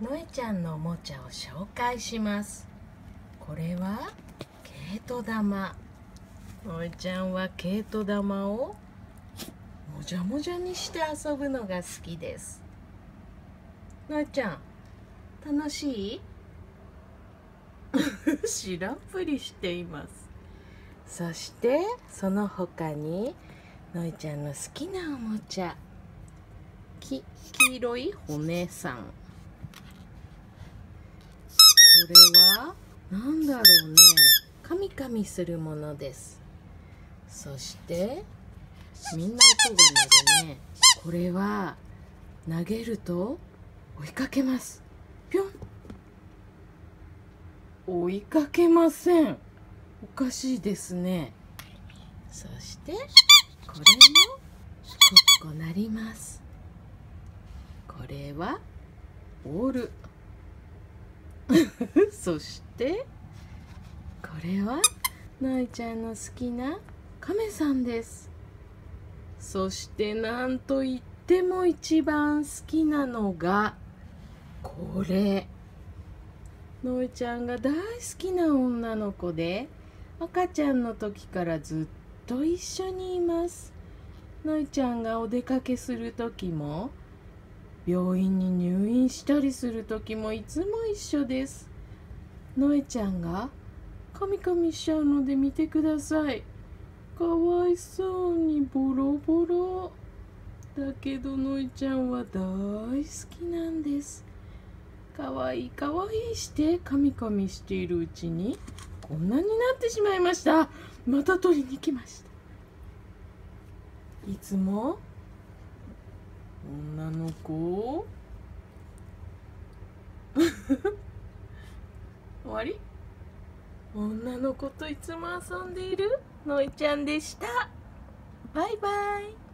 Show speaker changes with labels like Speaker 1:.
Speaker 1: のえちゃんのおもちゃを紹介します。これは毛糸玉。のえちゃんは毛糸玉をもじゃもじゃにして遊ぶのが好きです。のえちゃん楽しい？知らんぷりしています。そしてその他にのえちゃんの好きなおもちゃ。き黄色い骨さんこれは何だろうね。カミカミするものです。そしてみんな音が鳴るね。これは投げると追いかけます。ぴょん。追いかけません。おかしいですね。そしてこれもコッコ鳴ります。これはオール。そしてこれはのいちゃんの好きなカメさんです。そしてなんといっても一番好きなのがこれ。のいちゃんが大好きな女の子で赤ちゃんの時からずっと一緒にいます。のいちゃんがお出かけする時も病院に入院したりする時もいつも一緒です。のえちゃんがカミカミしちゃうので見てください。かわいそうにボロボロ。だけどのえちゃんは大好きなんです。かわいいかわいいしてカミカミしているうちにこんなになってしまいました。また取りに来ました。いつも女の子？終わり？女の子といつも遊んでいるのいちゃんでした。バイバイ。